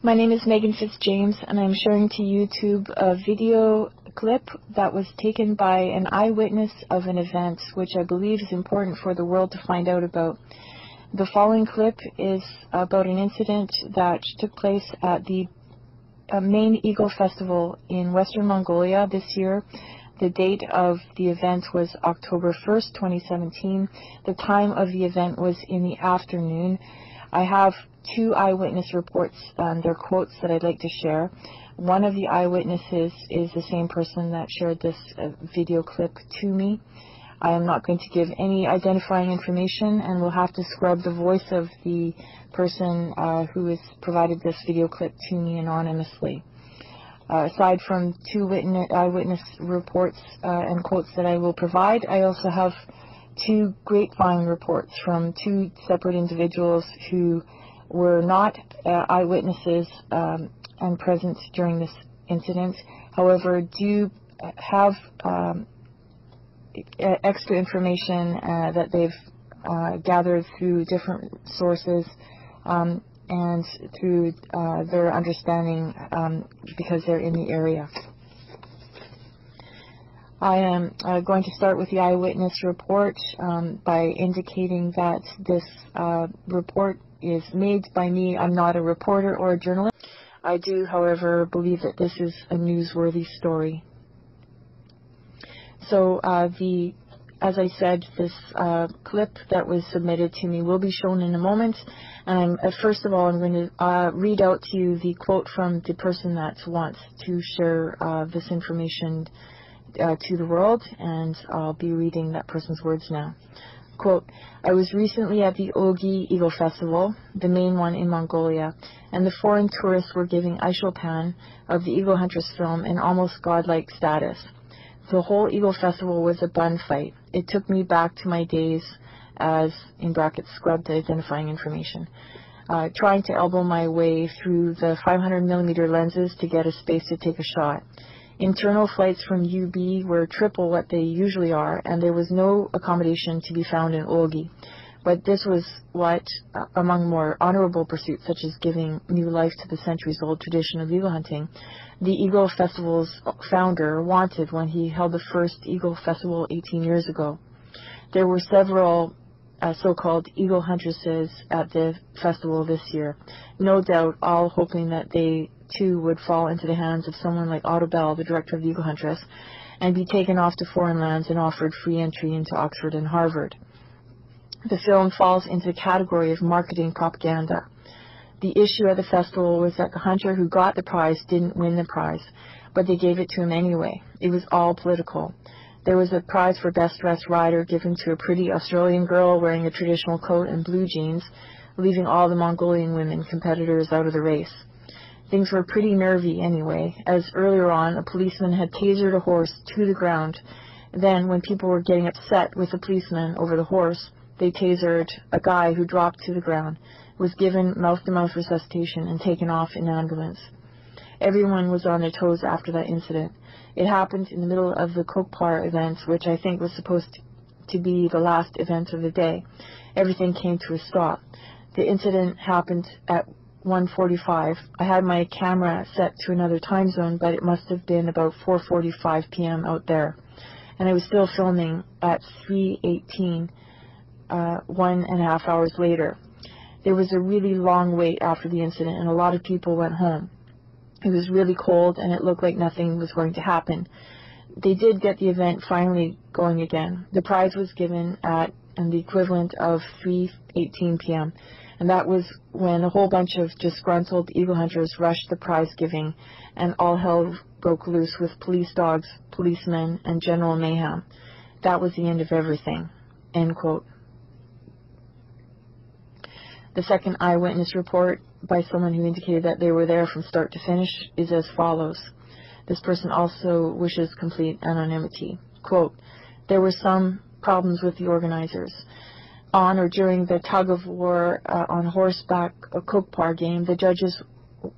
My name is Meghan Fitz-James, and I'm sharing to YouTube a video clip that was taken by an eyewitness of an event which I believe is important for the world to find out about. The following clip is about an incident that took place at the uh, main Eagle Festival in Western Mongolia this year. The date of the event was October 1st, 2017. The time of the event was in the afternoon. I have two eyewitness reports and their quotes that I'd like to share. One of the eyewitnesses is the same person that shared this uh, video clip to me. I am not going to give any identifying information and will have to scrub the voice of the person uh, who has provided this video clip to me anonymously. Uh, aside from two witness, eyewitness reports uh, and quotes that I will provide, I also have two grapevine reports from two separate individuals who were not uh, eyewitnesses um, and present during this incident. However, do have um, extra information uh, that they've uh, gathered through different sources um, and through uh, their understanding um, because they're in the area. I am uh, going to start with the eyewitness report um, by indicating that this uh, report is made by me. I'm not a reporter or a journalist. I do, however, believe that this is a newsworthy story. So uh, the, as I said, this uh, clip that was submitted to me will be shown in a moment. And uh, first of all, I'm going to uh, read out to you the quote from the person that wants to share uh, this information uh, to the world, and I'll be reading that person's words now. Quote, I was recently at the Olgii Eagle Festival, the main one in Mongolia, and the foreign tourists were giving Aisholpan of the Eagle Huntress film an almost godlike status. The whole Eagle Festival was a bun fight. It took me back to my days as, in brackets, scrubbed identifying information, uh, trying to elbow my way through the 500 millimeter lenses to get a space to take a shot. Internal flights from UB were triple what they usually are, and there was no accommodation to be found in Olgii. But this was what, uh, among more honorable pursuits, such as giving new life to the centuries-old tradition of eagle hunting, the Eagle Festival's founder wanted when he held the first Eagle Festival 18 years ago. There were several uh, so-called eagle huntresses at the festival this year, no doubt all hoping that they too would fall into the hands of someone like Otto Bell, the director of the Eagle Huntress, and be taken off to foreign lands and offered free entry into Oxford and Harvard. The film falls into the category of marketing propaganda. The issue at the festival was that the hunter who got the prize didn't win the prize, but they gave it to him anyway. It was all political. There was a prize for best dressed rider given to a pretty Australian girl wearing a traditional coat and blue jeans, leaving all the Mongolian women competitors out of the race. Things were pretty nervy anyway, as earlier on a policeman had tasered a horse to the ground. Then, when people were getting upset with the policeman over the horse, they tasered a guy who dropped to the ground, was given mouth-to-mouth -mouth resuscitation, and taken off in an ambulance. Everyone was on their toes after that incident. It happened in the middle of the Kokpar event, which I think was supposed to be the last event of the day. Everything came to a stop. The incident happened at 1.45. I had my camera set to another time zone, but it must have been about 4.45 p.m. out there. And I was still filming at 3.18, uh, one and a half hours later. There was a really long wait after the incident, and a lot of people went home. It was really cold, and it looked like nothing was going to happen. They did get the event finally going again. The prize was given at and the equivalent of 3.18 p.m. And that was when a whole bunch of disgruntled eagle hunters rushed the prize giving, and all hell broke loose with police dogs, policemen, and general mayhem. That was the end of everything. End quote. The second eyewitness report by someone who indicated that they were there from start to finish is as follows. This person also wishes complete anonymity. Quote, there were some problems with the organizers on or during the tug of war uh, on horseback Kokpar game, the judges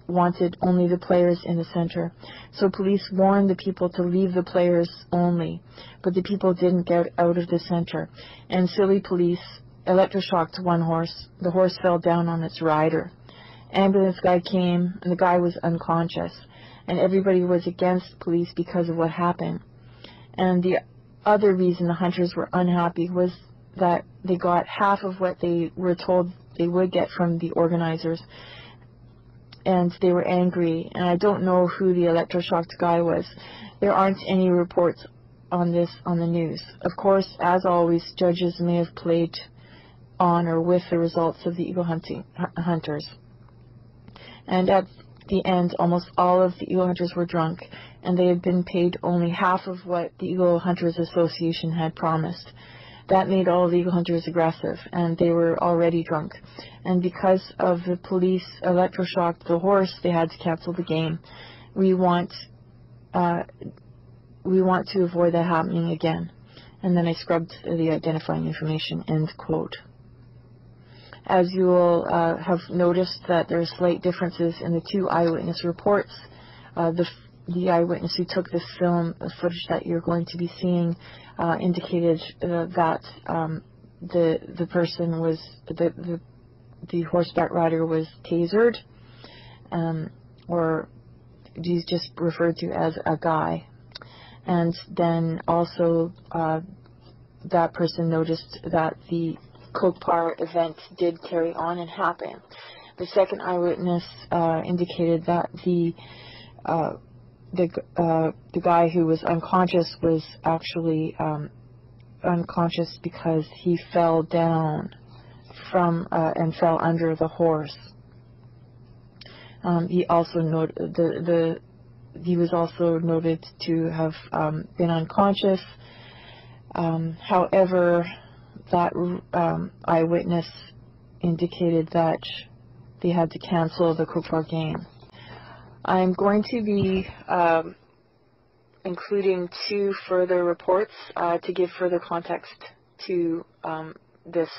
wanted only the players in the center. So police warned the people to leave the players only, but the people didn't get out of the center. And silly police electroshocked one horse. The horse fell down on its rider. ambulance guy came and the guy was unconscious and everybody was against police because of what happened. And the other reason the hunters were unhappy was that they got half of what they were told they would get from the organizers and they were angry and I don't know who the electroshocked guy was. There aren't any reports on this on the news. Of course, as always, judges may have played on or with the results of the eagle hunting hunters. And at the end, almost all of the eagle hunters were drunk, and they had been paid only half of what the Eagle Hunters Association had promised. That made all the eagle hunters aggressive, and they were already drunk. And because of the police electroshocked the horse, they had to cancel the game. We want, uh, we want to avoid that happening again. And then I scrubbed the identifying information. End quote. As you will uh, have noticed that there are slight differences in the two eyewitness reports. Uh, the, the eyewitness who took this film the footage that you're going to be seeing uh, indicated uh, that um, the the person was the, the the horseback rider was tasered, um, or he's just referred to as a guy, and then also uh, that person noticed that the Kokpar event did carry on and happen. The second eyewitness uh, indicated that the uh, the uh, the guy who was unconscious was actually um, unconscious because he fell down from uh, and fell under the horse. Um, he also noted the the he was also noted to have um, been unconscious. Um, however, that um, eyewitness indicated that they had to cancel the Kokpar game. I'm going to be um, including two further reports uh, to give further context to um, this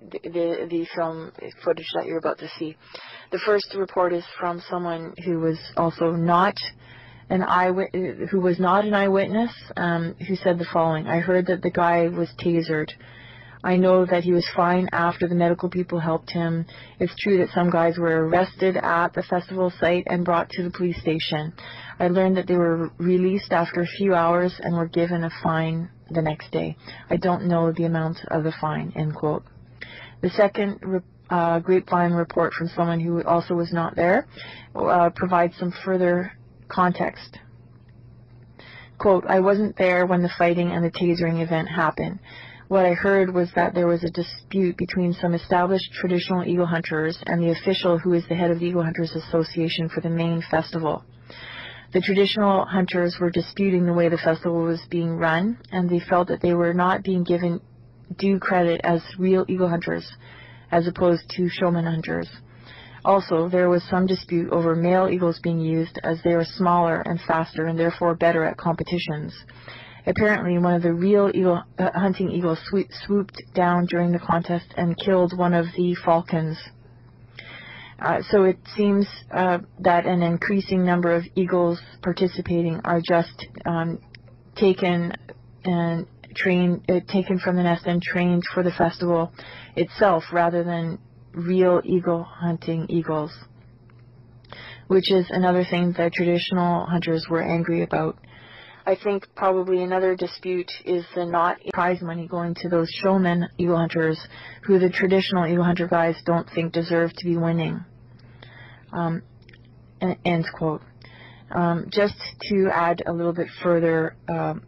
the, the, film footage that you're about to see. The first report is from someone who was also not an who was not an eyewitness, um, who said the following: "I heard that the guy was tasered." I know that he was fine after the medical people helped him. It's true that some guys were arrested at the festival site and brought to the police station. I learned that they were released after a few hours and were given a fine the next day. I don't know the amount of the fine, end quote. The second uh, grapevine report from someone who also was not there uh, provides some further context. Quote, I wasn't there when the fighting and the tasering event happened. What I heard was that there was a dispute between some established traditional eagle hunters and the official who is the head of the Eagle Hunters Association for the main festival. The traditional hunters were disputing the way the festival was being run, and they felt that they were not being given due credit as real eagle hunters, as opposed to showman hunters. Also, there was some dispute over male eagles being used as they are smaller and faster and therefore better at competitions. Apparently, one of the real eagle, uh, hunting eagles swooped down during the contest and killed one of the falcons. Uh, so it seems uh, that an increasing number of eagles participating are just um, taken and trained, uh, taken from the nest and trained for the festival itself, rather than real eagle hunting eagles, which is another thing that traditional hunters were angry about. I think probably another dispute is the not prize money going to those showman eagle hunters who the traditional eagle hunter guys don't think deserve to be winning. Um, end quote. Um, just to add a little bit further um,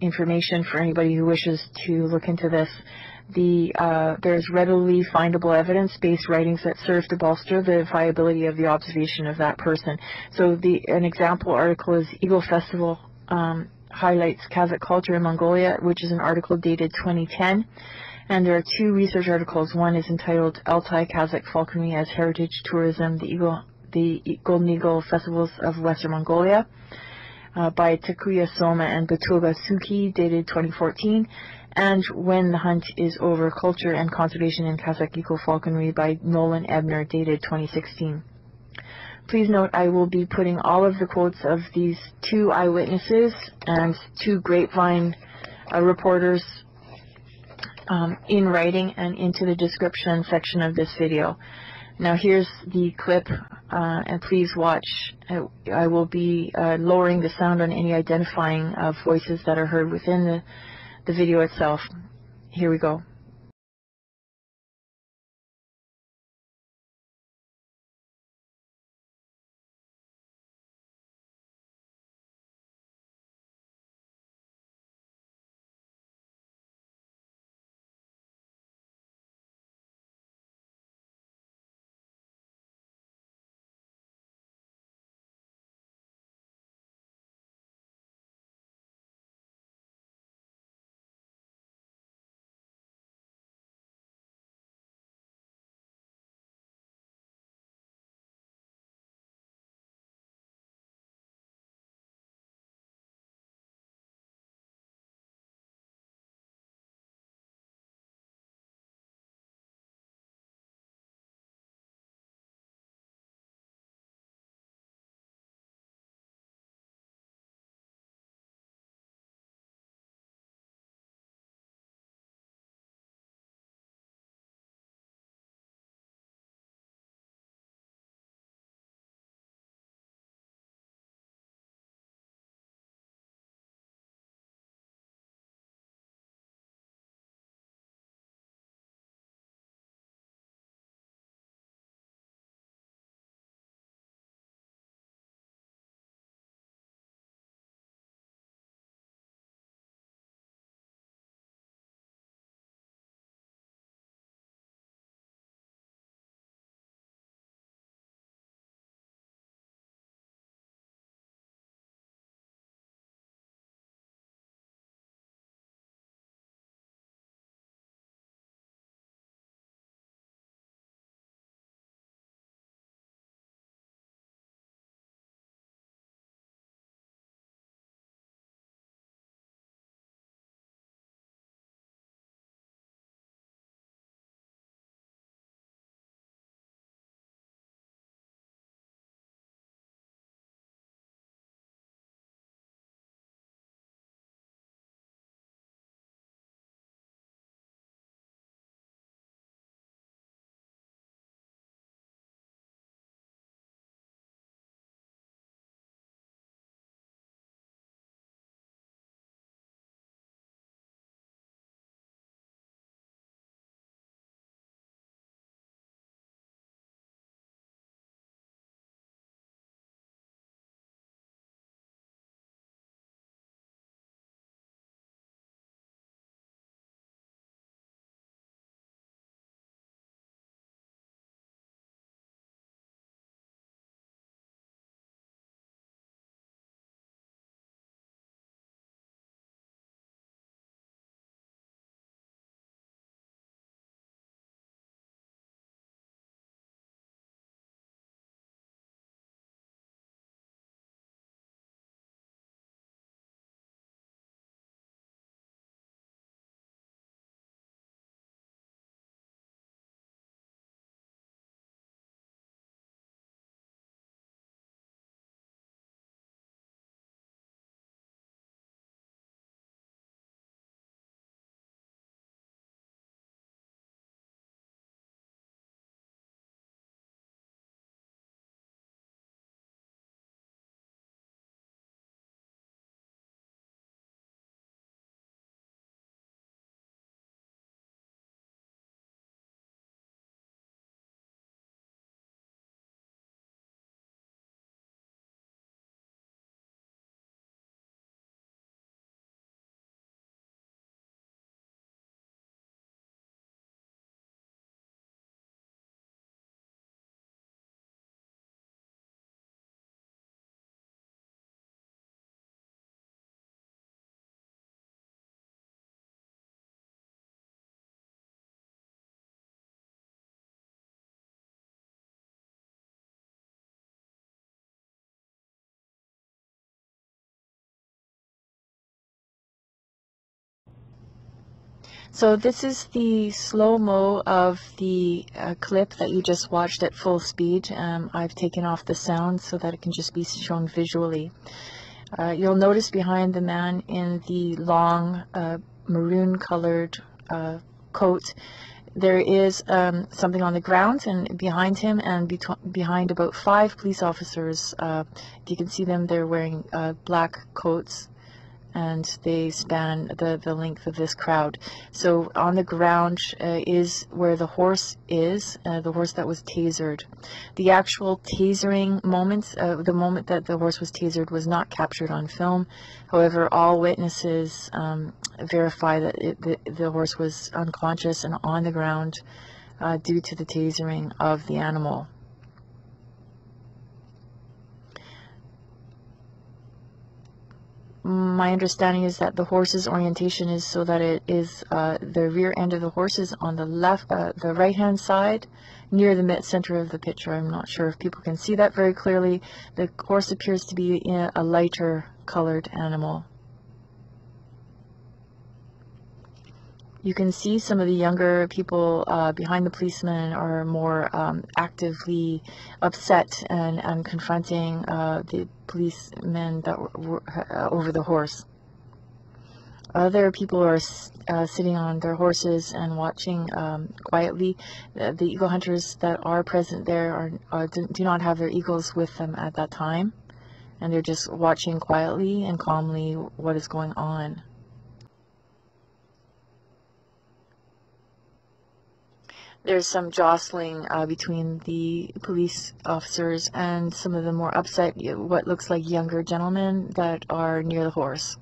information for anybody who wishes to look into this, the uh, there's readily findable evidence-based writings that serve to bolster the viability of the observation of that person. So the an example article is Eagle Festival um, highlights Kazakh culture in Mongolia, which is an article dated 2010. And there are two research articles. One is entitled Altai Kazakh Falconry as Heritage Tourism, the, Eagle, the Golden Eagle Festivals of Western Mongolia uh, by Takuya Soma and Battulga Sukhee, dated 2014. And When the Hunt is Over, Culture and Conservation in Kazakh Eagle Falconry by Nolan Ebner, dated 2016. Please note I will be putting all of the quotes of these two eyewitnesses and two grapevine uh, reporters um, in writing and into the description section of this video. Now here's the clip, uh, and please watch. I, I will be uh, lowering the sound on any identifying uh, voices that are heard within the, the video itself. Here we go. So this is the slow-mo of the uh, clip that you just watched at full speed. Um, I've taken off the sound so that it can just be shown visually. Uh, you'll notice behind the man in the long uh, maroon colored uh, coat there is um, something on the ground and behind him and be behind about five police officers. Uh, you can see them, they're wearing uh, black coats and they span the, the length of this crowd. So on the ground uh, is where the horse is, uh, the horse that was tasered. The actual tasering moments, uh, the moment that the horse was tasered was not captured on film. However, all witnesses um, verify that it, the, the, horse was unconscious and on the ground uh, due to the tasering of the animal. My understanding is that the horse's orientation is so that it is uh, the rear end of the horse is on the left, uh, the right hand side near the mid center of the picture. I'm not sure if people can see that very clearly. The horse appears to be a lighter colored animal. You can see some of the younger people uh, behind the policemen are more um, actively upset and, and confronting uh, the policemen that were, were uh, over the horse. Other people are uh, sitting on their horses and watching um, quietly. The, the, eagle hunters that are present there are, are, do not have their eagles with them at that time, and they're just watching quietly and calmly what is going on. There's some jostling uh, between the police officers and some of the more upset, what looks like younger gentlemen that are near the horse.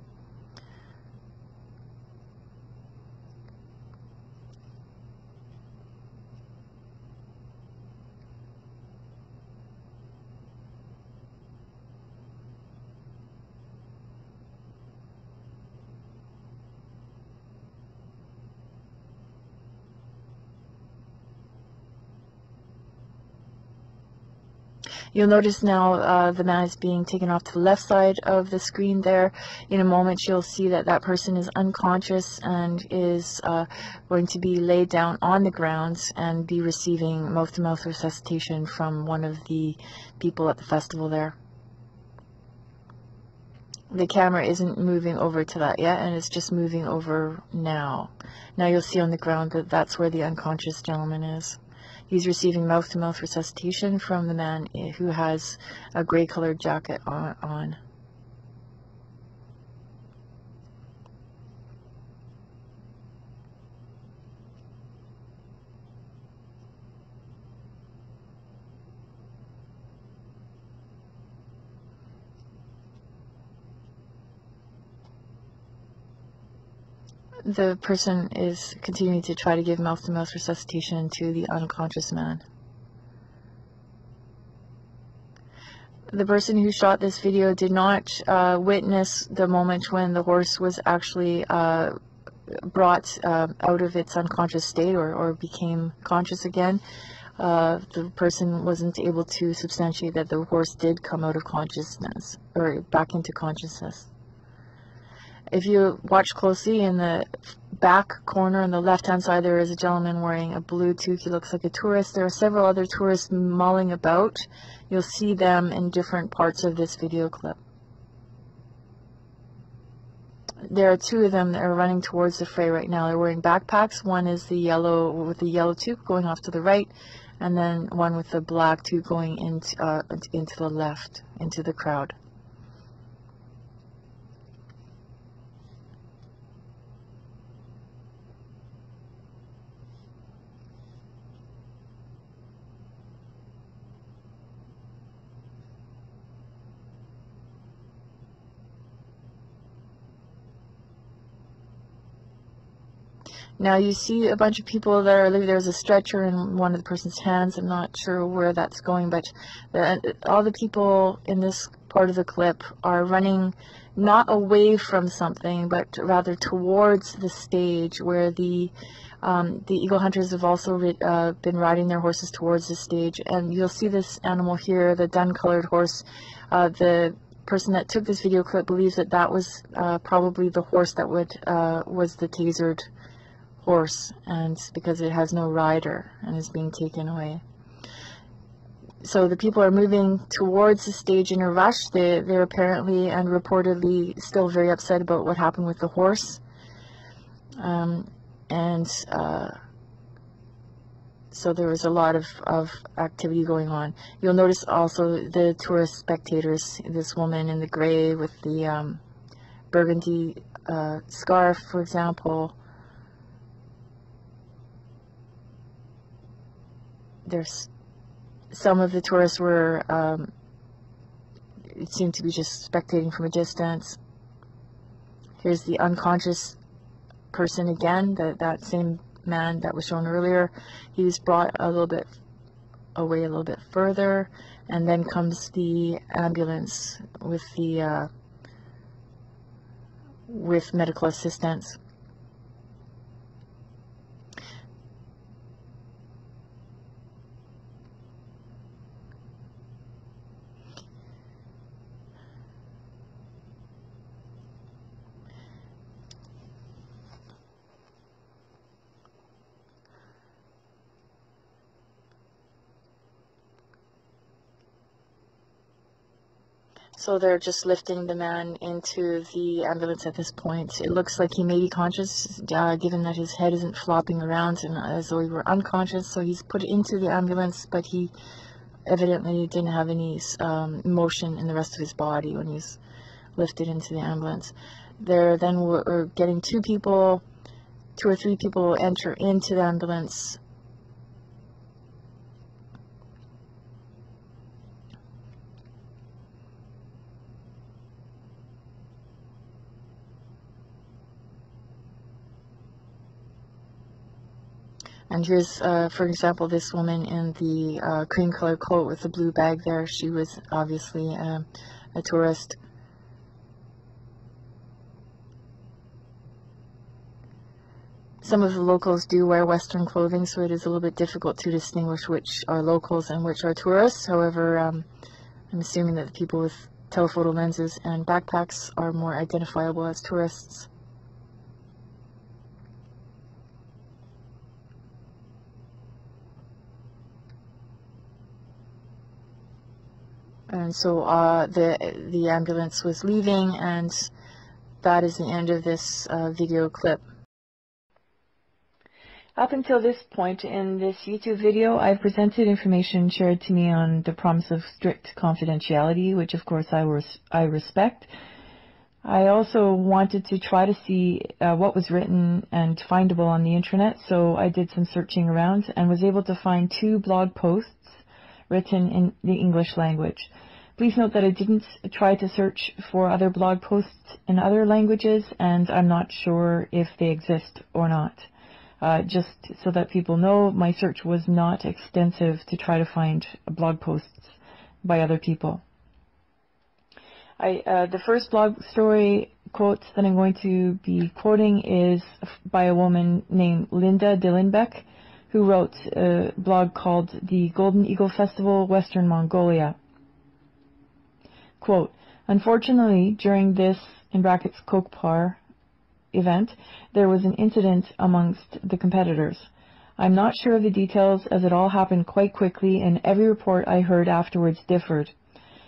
You'll notice now uh, the man is being taken off to the left side of the screen there. In a moment you'll see that that person is unconscious and is uh, going to be laid down on the ground and be receiving mouth-to-mouth -mouth resuscitation from one of the people at the festival there. The camera isn't moving over to that yet and it's just moving over now. Now you'll see on the ground that that's where the unconscious gentleman is. He's receiving mouth-to-mouth resuscitation from the man who has a gray-colored jacket on. The person is continuing to try to give mouth-to-mouth resuscitation to the unconscious man. The person who shot this video did not uh, witness the moment when the horse was actually uh, brought uh, out of its unconscious state or, or became conscious again. Uh, the person wasn't able to substantiate that the horse did come out of consciousness or back into consciousness. If you watch closely in the back corner on the left hand side there is a gentleman wearing a blue toque. He looks like a tourist. There are several other tourists mulling about. You'll see them in different parts of this video clip. There are two of them that are running towards the fray right now. They're wearing backpacks. One is the yellow with the yellow toque going off to the right, and then one with the black toque going into uh, into the left, into the crowd. Now you see a bunch of people that are living, there's a stretcher in one of the person's hands. I'm not sure where that's going, but the, all the people in this part of the clip are running not away from something, but rather towards the stage where the um, the eagle hunters have also uh, been riding their horses towards the stage. And you'll see this animal here, the dun-colored horse. Uh, the person that took this video clip believes that that was uh, probably the horse that would uh, was the tasered horse and because it has no rider and is being taken away. So the people are moving towards the stage in a rush. They, they're apparently and reportedly still very upset about what happened with the horse. Um, and uh, so there was a lot of, of activity going on. You'll notice also the tourist spectators, this woman in the gray with the um, burgundy uh, scarf, for example. There's some of the tourists were, um, it seemed to be just spectating from a distance. Here's the unconscious person again, that, that same man that was shown earlier. He was brought a little bit away a little bit further, and then comes the ambulance with the uh, with medical assistance. So they're just lifting the man into the ambulance at this point. It looks like he may be conscious, uh, given that his head isn't flopping around and as though he were unconscious. So he's put into the ambulance, but he evidently didn't have any um, motion in the rest of his body when he's lifted into the ambulance. There then we're getting two people, two or three people enter into the ambulance And here's, uh, for example, this woman in the uh, cream color coat with the blue bag there. She was obviously uh, a tourist. Some of the locals do wear Western clothing, so it is a little bit difficult to distinguish which are locals and which are tourists. However, um, I'm assuming that the people with telephoto lenses and backpacks are more identifiable as tourists. And so uh, the the ambulance was leaving and that is the end of this uh, video clip. Up until this point in this YouTube video, I've presented information shared to me on the promise of strict confidentiality, which of course I, res I respect. I also wanted to try to see uh, what was written and findable on the internet, so I did some searching around and was able to find two blog posts written in the English language. Please note that I didn't try to search for other blog posts in other languages, and I'm not sure if they exist or not. Uh, just so that people know, my search was not extensive to try to find blog posts by other people. I, uh, the first blog story quote that I'm going to be quoting is by a woman named Linda Dillenbeck, who wrote a blog called The Golden Eagle Festival, Western Mongolia. Quote, Unfortunately, during this, in brackets, Kokpar event, there was an incident amongst the competitors. I'm not sure of the details as it all happened quite quickly and every report I heard afterwards differed.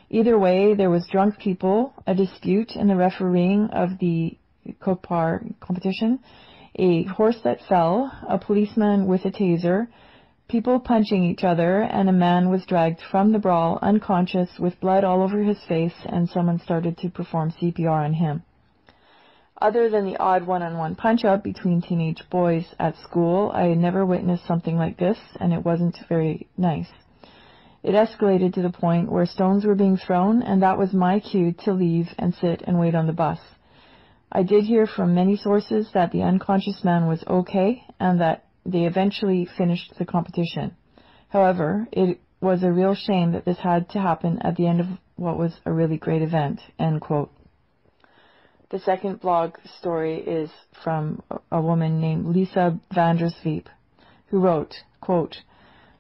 Either way, there was drunk people, a dispute and the refereeing of the Kokpar competition, a horse that fell, a policeman with a taser, people punching each other, and a man was dragged from the brawl unconscious with blood all over his face, and someone started to perform CPR on him. Other than the odd one-on-one punch-up between teenage boys at school, I had never witnessed something like this, and it wasn't very nice. It escalated to the point where stones were being thrown, and that was my cue to leave and sit and wait on the bus. I did hear from many sources that the unconscious man was okay and that they eventually finished the competition. However, it was a real shame that this had to happen at the end of what was a really great event. The second blog story is from a woman named Lisa Vandersveep, who wrote, quote,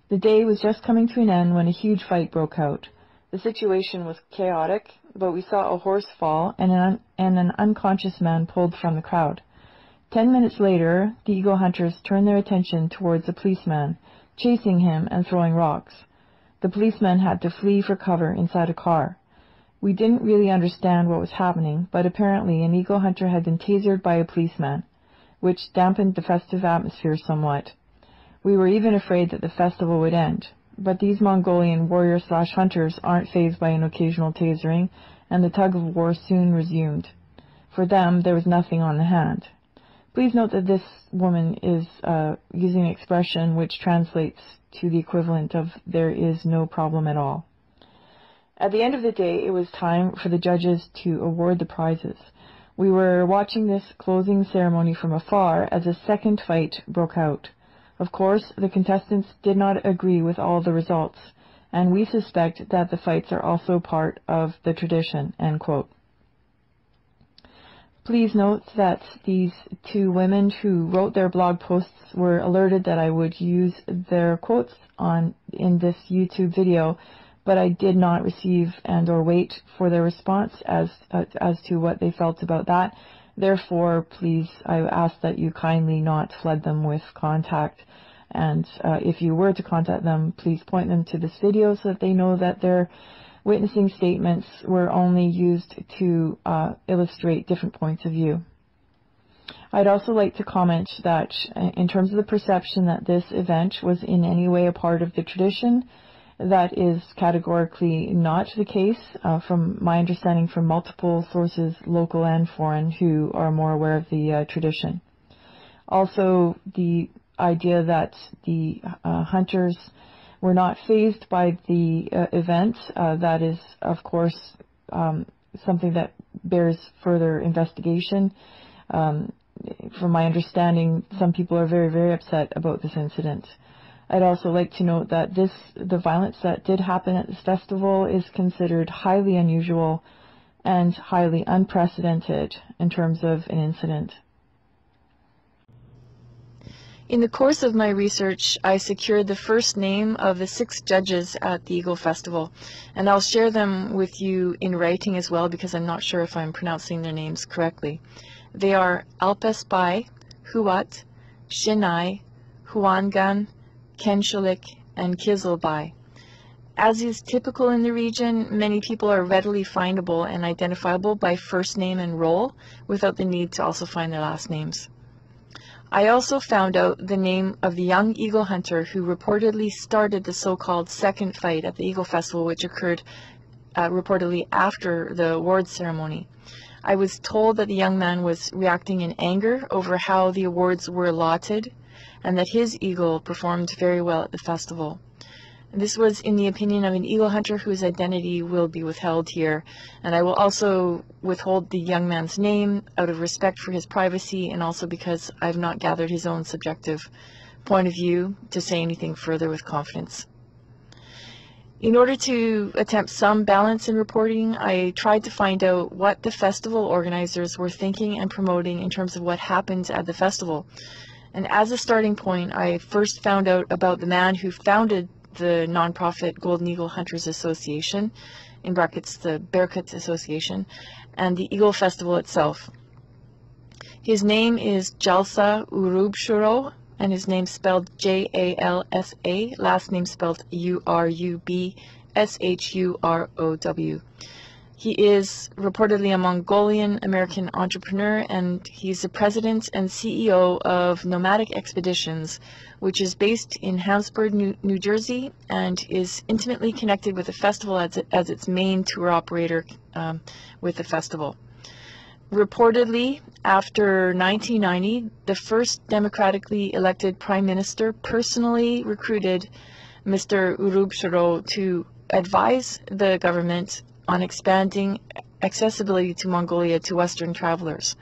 The day was just coming to an end when a huge fight broke out. The situation was chaotic, but we saw a horse fall and an, and an unconscious man pulled from the crowd. Ten minutes later, the eagle hunters turned their attention towards the policeman, chasing him and throwing rocks. The policeman had to flee for cover inside a car. We didn't really understand what was happening, but apparently an eagle hunter had been tasered by a policeman, which dampened the festive atmosphere somewhat. We were even afraid that the festival would end. But these Mongolian warriors slash hunters aren't fazed by an occasional tasering, and the tug of war soon resumed. For them, there was nothing on the hand. Please note that this woman is uh, using an expression which translates to the equivalent of there is no problem at all. At the end of the day, it was time for the judges to award the prizes. We were watching this closing ceremony from afar as a second fight broke out. Of course, the contestants did not agree with all the results, and we suspect that the fights are also part of the tradition." Please note that these two women who wrote their blog posts were alerted that I would use their quotes on in this YouTube video, but I did not receive and or wait for their response as uh, as to what they felt about that. Therefore, please, I ask that you kindly not flood them with contact. And uh, if you were to contact them, please point them to this video so that they know that their witnessing statements were only used to uh, illustrate different points of view. I'd also like to comment that in terms of the perception that this event was in any way a part of the tradition, that is categorically not the case, uh, from my understanding from multiple sources, local and foreign, who are more aware of the uh, tradition. Also, the idea that the uh, hunters were not fazed by the uh, event, uh, that is, of course, um, something that bears further investigation. Um, from my understanding, some people are very, very upset about this incident. I'd also like to note that this, the violence that did happen at this festival is considered highly unusual and highly unprecedented in terms of an incident. In the course of my research, I secured the first name of the six judges at the Eagle Festival, and I'll share them with you in writing as well because I'm not sure if I'm pronouncing their names correctly. They are Alpes Bai, Huat, Shinai, Huangan, Kenshulik, and Kizilbai. As is typical in the region, many people are readily findable and identifiable by first name and role without the need to also find their last names. I also found out the name of the young eagle hunter who reportedly started the so-called second fight at the Eagle Festival, which occurred uh, reportedly after the awards ceremony. I was told that the young man was reacting in anger over how the awards were allotted and that his eagle performed very well at the festival. This was in the opinion of an eagle hunter whose identity will be withheld here, and I will also withhold the young man's name out of respect for his privacy and also because I've not gathered his own subjective point of view to say anything further with confidence. In order to attempt some balance in reporting, I tried to find out what the festival organizers were thinking and promoting in terms of what happened at the festival. And as a starting point, I first found out about the man who founded the nonprofit Golden Eagle Hunters Association, in brackets the Bearcats Association, and the Eagle Festival itself. His name is Jalsa Urubshurow, and his name spelled J-A-L-S-A, last name spelled U-R-U-B-S-H-U-R-O-W. He is reportedly a Mongolian American entrepreneur and he's the president and CEO of Nomadic Expeditions, which is based in Jamesburg, New, New Jersey, and is intimately connected with the festival as, as its main tour operator um, with the festival. Reportedly, after 1990, the first democratically elected prime minister personally recruited Mr. Urubshurow to advise the government on expanding accessibility to Mongolia to Western travelers.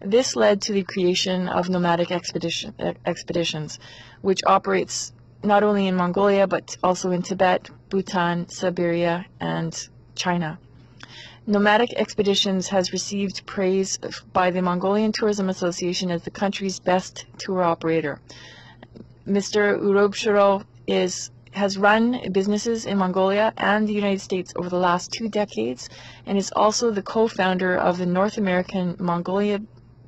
This led to the creation of nomadic expedition, eh, expeditions, which operates not only in Mongolia but also in Tibet, Bhutan, Siberia, and China. Nomadic Expeditions has received praise by the Mongolian Tourism Association as the country's best tour operator. Mr. Urubshurow is has run businesses in Mongolia and the United States over the last two decades and is also the co-founder of the North American Mongolia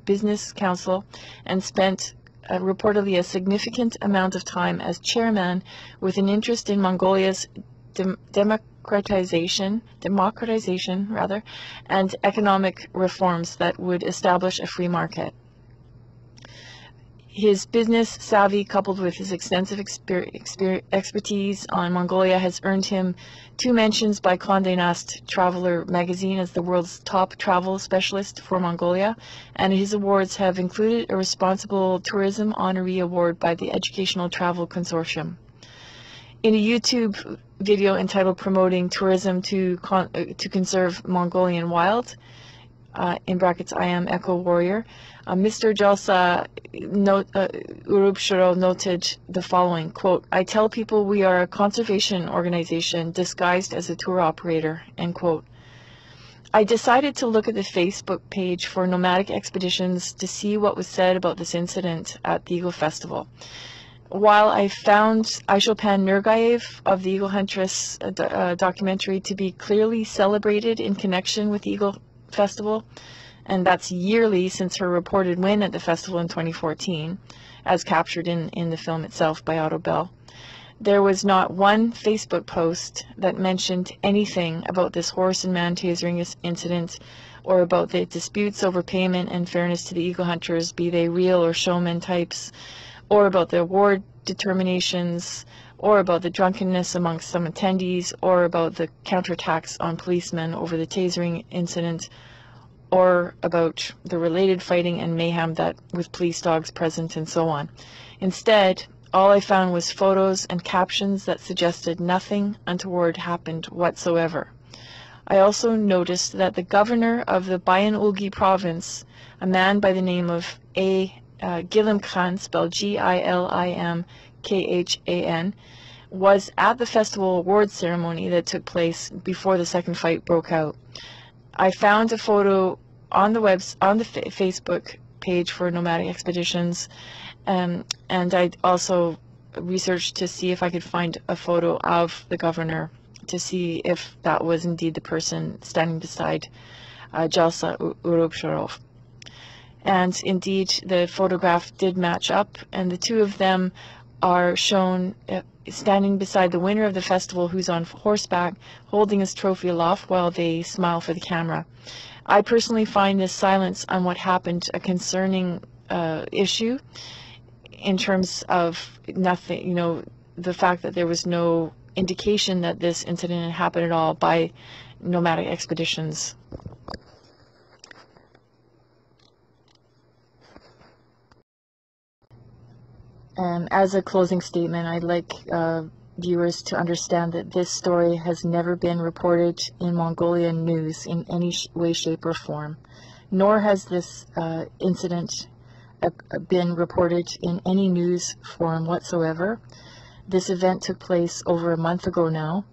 Business Council and spent uh, reportedly a significant amount of time as chairman with an interest in Mongolia's dem democratization, democratization rather, and economic reforms that would establish a free market. His business savvy, coupled with his extensive exper exper expertise on Mongolia, has earned him two mentions by Condé Nast Traveler magazine as the world's top travel specialist for Mongolia, and his awards have included a Responsible Tourism Honoree Award by the Educational Travel Consortium. In a YouTube video entitled "Promoting Tourism to Con to Conserve Mongolian Wild," uh, in brackets, I am Echo Warrior. Uh, Mr. Jalsa note, uh, Urubshurow noted the following, quote, I tell people we are a conservation organization disguised as a tour operator, end quote. I decided to look at the Facebook page for Nomadic Expeditions to see what was said about this incident at the Eagle Festival. While I found Aisholpan Nurgaiv of the Eagle Huntress uh, uh, documentary to be clearly celebrated in connection with Eagle Festival, and that's yearly since her reported win at the festival in 2014, as captured in, in the film itself by Otto Bell. There was not one Facebook post that mentioned anything about this horse and man tasering incident or about the disputes over payment and fairness to the eagle hunters, be they real or showman types, or about the award determinations, or about the drunkenness amongst some attendees, or about the counterattacks on policemen over the tasering incident, or about the related fighting and mayhem that with police dogs present and so on. Instead, all I found was photos and captions that suggested nothing untoward happened whatsoever. I also noticed that the governor of the Bayan Olgii province, a man by the name of A. Uh, Gilim Khan, spelled G-I-L-I-M K-H-A-N, was at the festival award ceremony that took place before the second fight broke out. I found a photo on the webs on the Facebook page for Nomadic Expeditions, um, and I also researched to see if I could find a photo of the governor to see if that was indeed the person standing beside uh, Jalsa Urubshurow. And indeed, the photograph did match up, and the two of them are shown uh, standing beside the winner of the festival who's on horseback holding his trophy aloft while they smile for the camera. I personally find this silence on what happened a concerning uh, issue in terms of nothing, you know, the fact that there was no indication that this incident had happened at all by nomadic expeditions. Um, as a closing statement, I'd like uh, viewers to understand that this story has never been reported in Mongolian news in any sh way, shape, or form, nor has this uh, incident uh, been reported in any news form whatsoever. This event took place over a month ago now.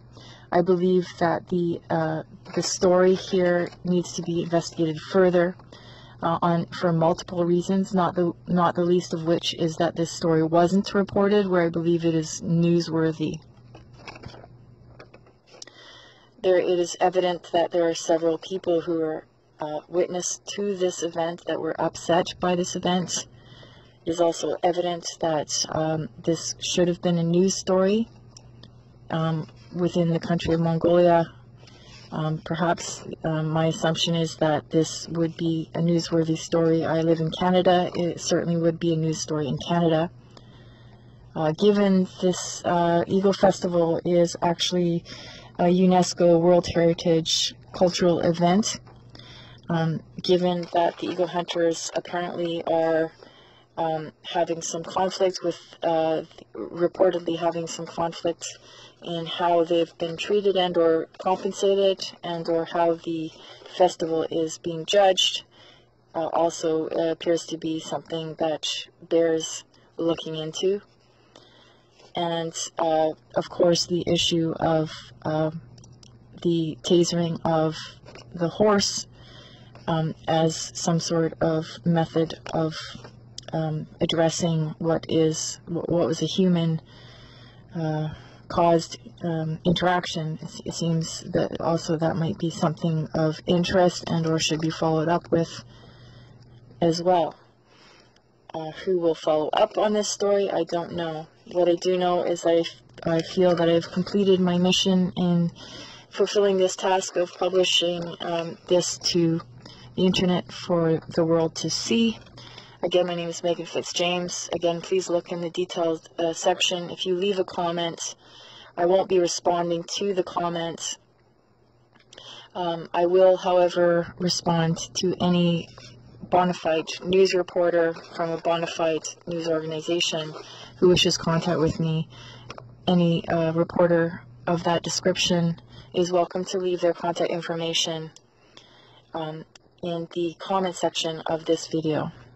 I believe that the uh, the story here needs to be investigated further uh, on for multiple reasons, not the not the least of which is that this story wasn't reported where I believe it is newsworthy. There it is evident that there are several people who are uh, witness to this event that were upset by this event. It is also evident that um, this should have been a news story um, within the country of Mongolia um, perhaps um, my assumption is that this would be a newsworthy story. I live in Canada. It certainly would be a news story in Canada. Uh, given this uh, Eagle Festival is actually a UNESCO World Heritage cultural event, um, given that the Eagle Hunters apparently are um, having some conflict with, uh, reportedly having some conflict in how they've been treated and or compensated and or how the festival is being judged uh, also uh, appears to be something that bears looking into. And uh, of course the issue of um, the tasering of the horse um, as some sort of method of um, addressing what is what was a human uh, caused um, interaction. It seems that also that might be something of interest and or should be followed up with as well. Uh, who will follow up on this story, I don't know. What I do know is I, I feel that I've completed my mission in fulfilling this task of publishing um, this to the internet for the world to see. Again, my name is Meghan Fitz-James. Again, please look in the details uh, section. If you leave a comment, I won't be responding to the comment. Um, I will, however, respond to any bona fide news reporter from a bona fide news organization who wishes contact with me. Any uh, reporter of that description is welcome to leave their contact information um, in the comment section of this video.